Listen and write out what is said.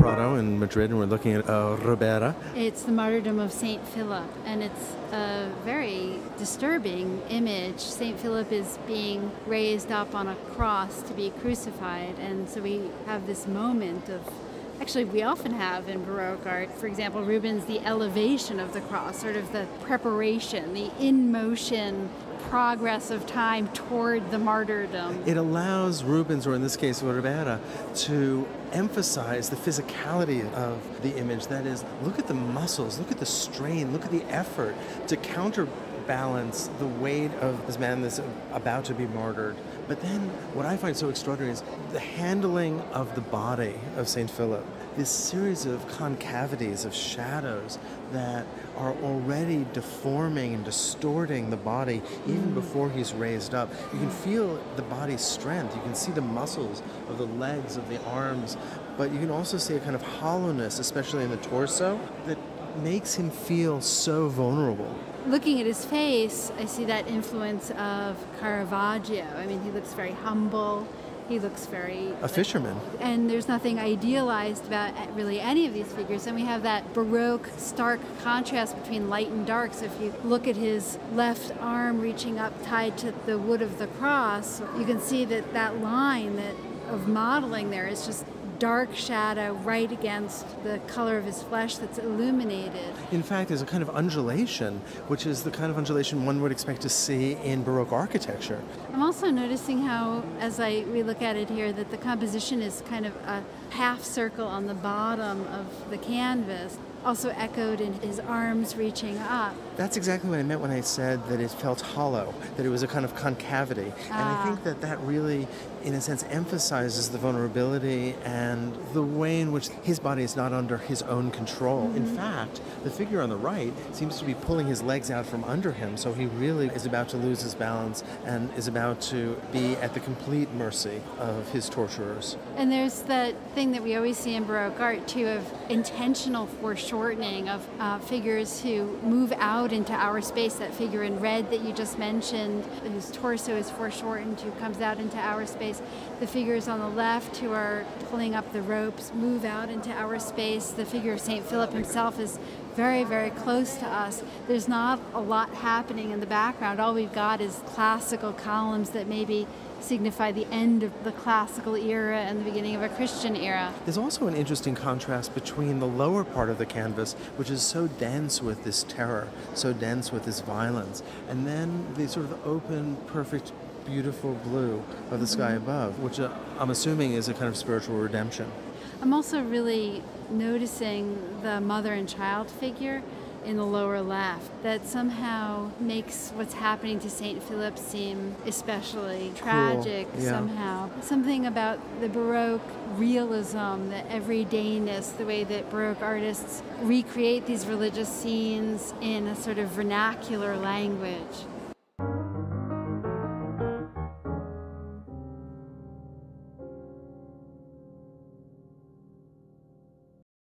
Prado in Madrid, and we're looking at uh, Ribera. It's the martyrdom of St. Philip, and it's a very disturbing image. St. Philip is being raised up on a cross to be crucified, and so we have this moment of Actually, we often have in Baroque art, for example, Rubens, the elevation of the cross, sort of the preparation, the in motion progress of time toward the martyrdom. It allows Rubens, or in this case, Ribera, to emphasize the physicality of the image. That is, look at the muscles, look at the strain, look at the effort to counterbalance the weight of this man that's about to be martyred. But then, what I find so extraordinary is the handling of the body of St. Philip this series of concavities, of shadows that are already deforming and distorting the body even mm. before he's raised up. You can feel the body's strength. You can see the muscles of the legs, of the arms, but you can also see a kind of hollowness, especially in the torso, that makes him feel so vulnerable. Looking at his face, I see that influence of Caravaggio. I mean, he looks very humble he looks very a fisherman. And there's nothing idealized about uh, really any of these figures. And we have that baroque, stark contrast between light and dark. So if you look at his left arm reaching up, tied to the wood of the cross, you can see that that line that of modeling there is just dark shadow right against the color of his flesh that's illuminated. In fact, there's a kind of undulation, which is the kind of undulation one would expect to see in Baroque architecture. I'm also noticing how, as I we look at it here, that the composition is kind of a half circle on the bottom of the canvas also echoed in his arms reaching up. That's exactly what I meant when I said that it felt hollow, that it was a kind of concavity. Ah. And I think ah. that that really, in a sense, emphasizes the vulnerability and the way in which his body is not under his own control. Mm-hmm. In fact, the figure on the right seems to be pulling his legs out from under him, so he really is about to lose his balance and is about to be at the complete mercy of his torturers. And there's that thing that we always see in Baroque art, too, of intentional foreshortening of uh, figures who move out into our space. That figure in red that you just mentioned, whose torso is foreshortened, who comes out into our space. The figures on the left who are pulling up the ropes move out into our space. The figure of St. Philip himself is very, very close to us. There's not a lot happening in the background. All we've got is classical columns that maybe signify the end of the classical era and the beginning of a Christian era. There's also an interesting contrast between the lower part of the canvas, which is so dense with this terror, so dense with this violence, and then the sort of open, perfect, beautiful blue of the sky mm-hmm. above, which uh, I'm assuming is a kind of spiritual redemption. I'm also really noticing the mother and child figure in the lower left that somehow makes what's happening to St. Philip seem especially tragic yeah. somehow. Something about the Baroque realism, the everydayness, the way that Baroque artists recreate these religious scenes in a sort of vernacular language